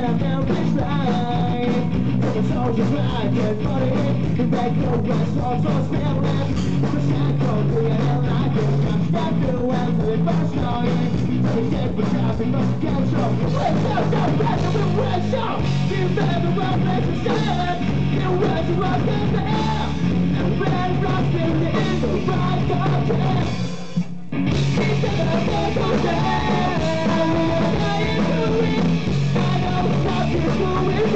We get our mountains right The soldiers ride their money The red coat west all so left The shadow we are like it I'm stuck to the well to first story. The dead for traffic must catch up Wake up, don't back up and wake up You better run back to stand You went to rock in the air. And red rock in the end The right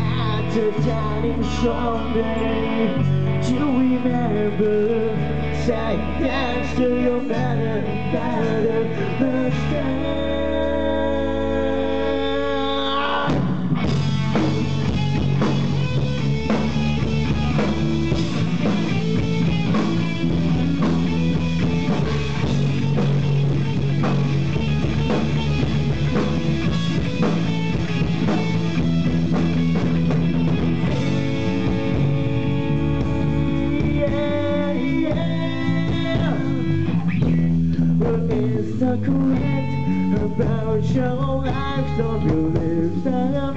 after dining someday. You remember say yes to your better, better mistake. Your life Don't you live that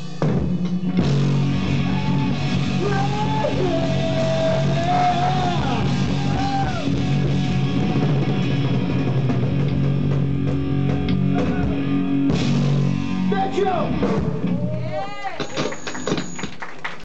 you.